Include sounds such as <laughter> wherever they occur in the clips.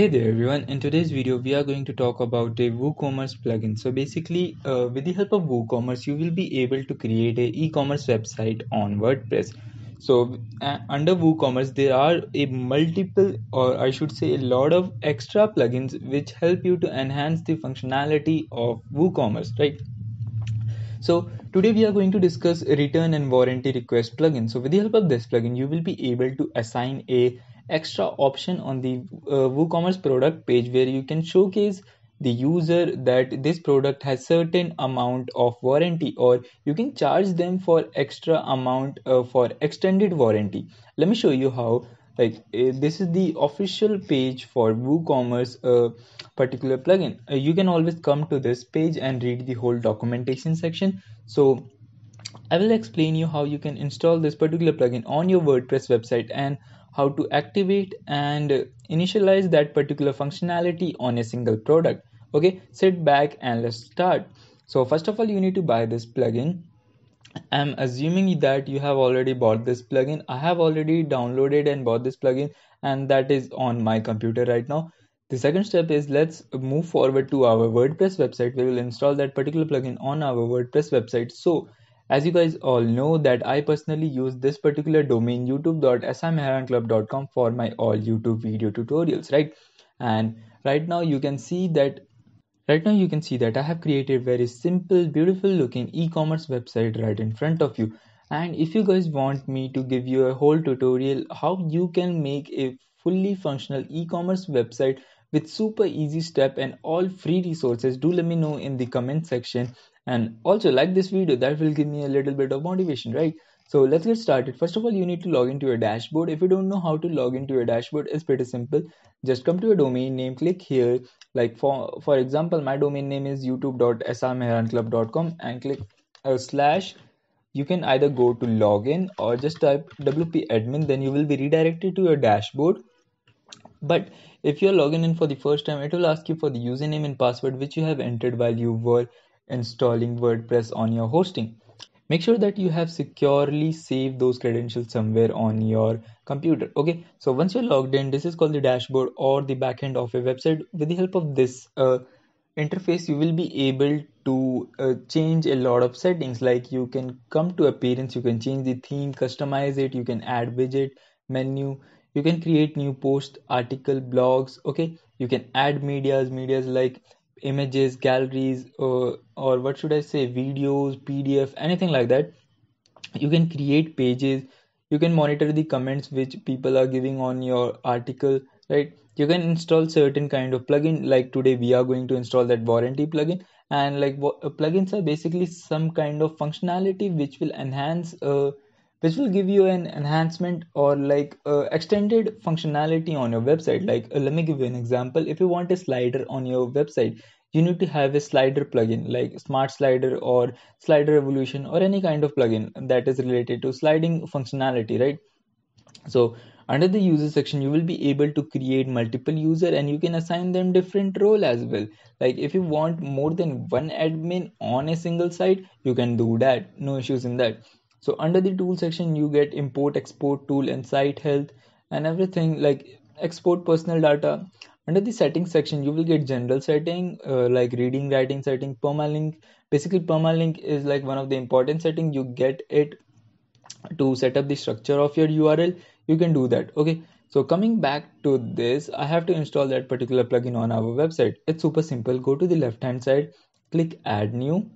Hey there everyone, in today's video we are going to talk about a WooCommerce plugin. So basically uh, with the help of WooCommerce you will be able to create a e-commerce website on WordPress. So uh, under WooCommerce there are a multiple or I should say a lot of extra plugins which help you to enhance the functionality of WooCommerce, right? So today we are going to discuss return and warranty request plugin. So with the help of this plugin you will be able to assign a extra option on the uh, WooCommerce product page where you can showcase the user that this product has certain amount of warranty or you can charge them for extra amount uh, for extended warranty. Let me show you how like uh, this is the official page for woocommerce uh, particular plugin. Uh, you can always come to this page and read the whole documentation section. So i will explain you how you can install this particular plugin on your wordpress website and how to activate and initialize that particular functionality on a single product. Okay sit back and let's start. So first of all you need to buy this plugin. I'm assuming that you have already bought this plugin. I have already downloaded and bought this plugin and that is on my computer right now. The second step is let's move forward to our wordpress website. We will install that particular plugin on our wordpress website. So as you guys all know that I personally use this particular domain youtube.srmehranclub.com for my all YouTube video tutorials, right? And right now you can see that right now you can see that I have created very simple, beautiful looking e-commerce website right in front of you. And if you guys want me to give you a whole tutorial how you can make a fully functional e-commerce website with super easy step and all free resources, do let me know in the comment section and also like this video that will give me a little bit of motivation right? So let's get started. First of all you need to log into your dashboard. If you don't know how to log into your dashboard it's pretty simple. Just come to your domain name click here. Like for for example my domain name is youtube.srmehranclub.com and click a slash. You can either go to login or just type wp admin. Then you will be redirected to your dashboard. But if you're logging in for the first time it will ask you for the username and password which you have entered while you were installing WordPress on your hosting. Make sure that you have securely saved those credentials somewhere on your computer. Okay, so once you're logged in, this is called the dashboard or the backend of a website. With the help of this uh, interface, you will be able to uh, change a lot of settings. Like you can come to appearance, you can change the theme, customize it, you can add widget, menu, you can create new post, article, blogs. Okay, you can add medias, medias like images galleries or, or what should i say videos pdf anything like that you can create pages. You can monitor the comments which people are giving on your article right? You can install certain kind of plugin like today we are going to install that warranty plugin and like plugins are basically some kind of functionality which will enhance uh, which will give you an enhancement or like uh, extended functionality on your website. Like uh, let me give you an example. If you want a slider on your website you need to have a slider plugin like smart slider or Slider Revolution or any kind of plugin that is related to sliding functionality right? So under the user section you will be able to create multiple user and you can assign them different role as well. Like if you want more than one admin on a single site you can do that. No issues in that so under the tool section you get import export tool and site health and everything like export personal data. Under the settings section you will get general setting uh, like reading writing setting permalink. Basically permalink is like one of the important setting. You get it to set up the structure of your url you can do that okay? So coming back to this i have to install that particular plugin on our website. It's super simple. Go to the left hand side click add new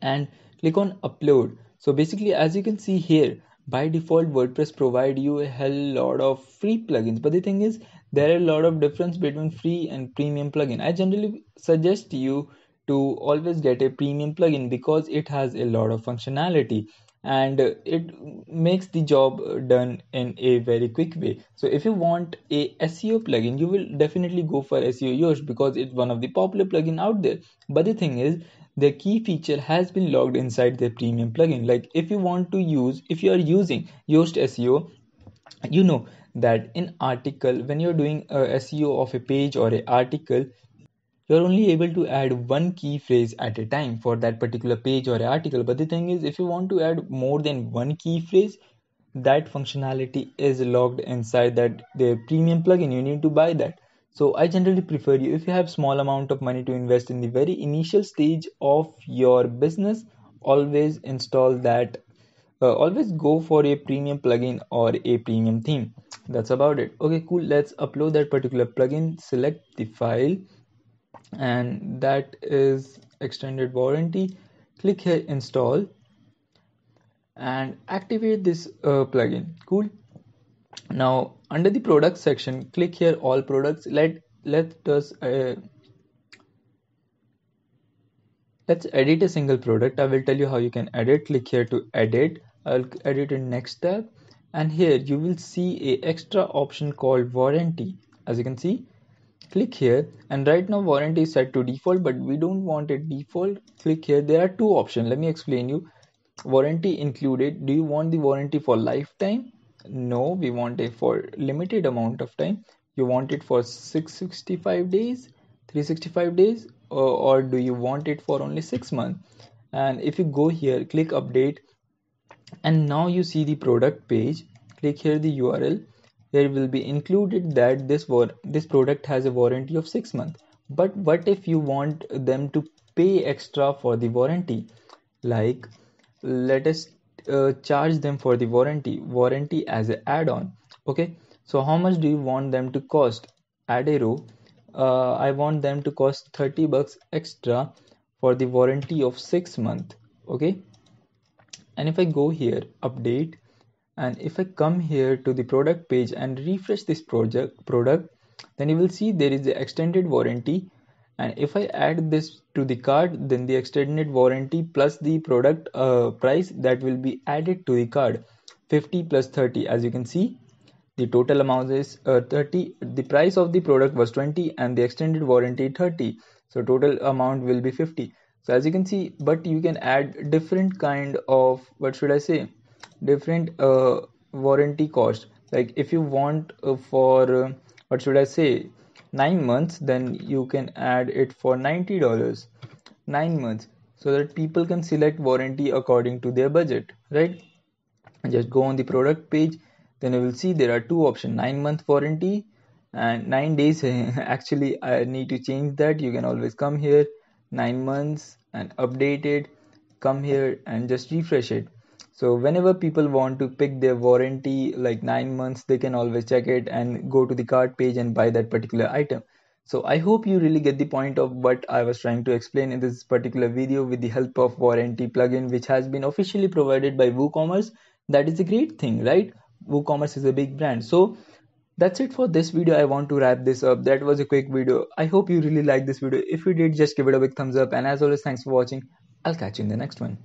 and click on upload so basically as you can see here by default wordpress provide you a hell lot of free plugins. But the thing is there are a lot of difference between free and premium plugin. I generally suggest you to always get a premium plugin because it has a lot of functionality and it makes the job done in a very quick way. So if you want a seo plugin you will definitely go for seo yoast because it's one of the popular plugin out there. But the thing is the key feature has been logged inside the premium plugin. Like if you want to use if you are using yoast seo you know that in article when you're doing a seo of a page or a article you're only able to add one key phrase at a time for that particular page or article. But the thing is if you want to add more than one key phrase that functionality is logged inside that the premium plugin. You need to buy that. So i generally prefer you if you have small amount of money to invest in the very initial stage of your business always install that uh, always go for a premium plugin or a premium theme. That's about it. Okay cool. Let's upload that particular plugin. Select the file and that is extended warranty. Click here install and activate this uh, plugin. Cool. Now under the product section click here all products. Let let us uh, let's edit a single product. I will tell you how you can edit. Click here to edit. I'll edit in next tab. And here you will see a extra option called warranty. As you can see click here and right now warranty is set to default but we don't want it default click here. There are two options. Let me explain you. Warranty included. Do you want the warranty for lifetime? No we want it for limited amount of time. You want it for 665 days 365 days or, or do you want it for only six months? And if you go here click update and now you see the product page. Click here the url there will be included that this this product has a warranty of six months. But what if you want them to pay extra for the warranty? Like let us uh, charge them for the warranty warranty as an add-on. Okay? So how much do you want them to cost? Add a row. Uh, i want them to cost 30 bucks extra for the warranty of six month okay? And if i go here update and if i come here to the product page and refresh this project product then you will see there is the extended warranty. And if I add this to the card then the extended warranty plus the product uh, price that will be added to the card 50 plus 30 as you can see the total amount is uh, 30 the price of the product was 20 and the extended warranty 30 so total amount will be 50 so as you can see but you can add different kind of what should I say different uh, warranty cost. Like if you want uh, for uh, what should I say nine months then you can add it for $90 nine months. So that people can select warranty according to their budget right? Just go on the product page then you will see there are two options nine month warranty and nine days. <laughs> Actually i need to change that. You can always come here nine months and update it come here and just refresh it so whenever people want to pick their warranty like nine months they can always check it and go to the cart page and buy that particular item. So i hope you really get the point of what i was trying to explain in this particular video with the help of warranty plugin which has been officially provided by woocommerce. That is a great thing right? Woocommerce is a big brand. So that's it for this video. I want to wrap this up. That was a quick video. I hope you really liked this video. If you did just give it a big thumbs up. And as always thanks for watching. I'll catch you in the next one